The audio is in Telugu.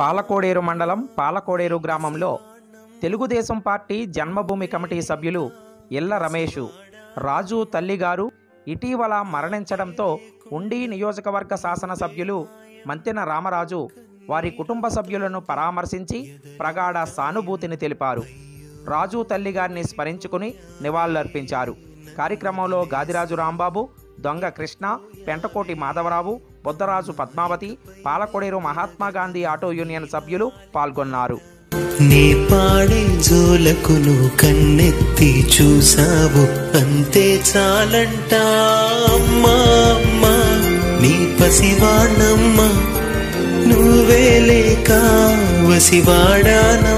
పాలకోడేరు మండలం పాలకోడేరు గ్రామంలో తెలుగుదేశం పార్టీ జన్మభూమి కమిటీ సభ్యులు ఎల్ల రమేషు రాజు తల్లిగారు ఇటీవల మరణించడంతో ఉండి నియోజకవర్గ శాసనసభ్యులు మంతెన రామరాజు వారి కుటుంబ సభ్యులను పరామర్శించి ప్రగాఢ సానుభూతిని తెలిపారు. రాజు తల్లిగారిని స్మరించుకుని నివాళులర్పించారు. కార్యక్రమంలో గాదిరాజు రాంబాబు దొంగ కృష్ణ పెంటకోటి మాధవరావు బుద్ధరాజు పద్మావతి పాలకొడేరు మహాత్మా గాంధీ ఆటో యూనియన్ సభ్యులు పాల్గొన్నారు. నీ పాడే జోలకును కన్నెత్తి చూసావు అంతే చాలంట అమ్మా అమ్మా. నీ పసివాణమ్మ నువ్వే లేక వసివాడానమ్మ.